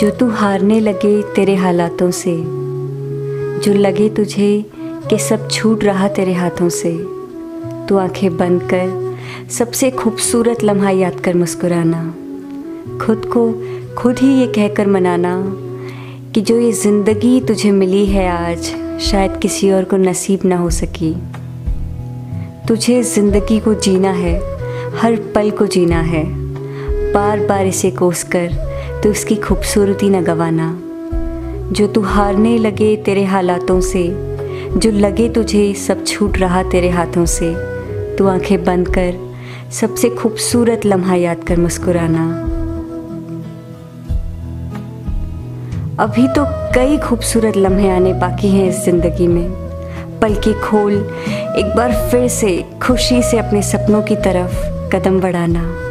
जो तू हारने लगे तेरे हालातों से, जो लगे तुझे कि सब छूट रहा तेरे हाथों से, तू आँखें बंद कर सबसे खूबसूरत लम्हा याद कर मुस्कुराना। खुद को खुद ही ये कहकर मनाना कि जो ये ज़िंदगी तुझे मिली है आज, शायद किसी और को नसीब ना हो सकी। तुझे ज़िंदगी को जीना है, हर पल को जीना है बार बार इसे कोस कर तो इसकी खूबसूरती न गवाना। जो तू हारने लगे तेरे हालातों से, जो लगे तुझे सब छूट रहा तेरे हाथों से, तू आँखें बंद कर, सबसे खूबसूरत लम्हा याद कर मुस्कुराना। अभी तो कई खूबसूरत लम्हे आने बाकी हैं इस ज़िंदगी में। पल खोल, एक बार फिर से खुशी से अपने सपनों की तरफ़ कदम बढ़ाना।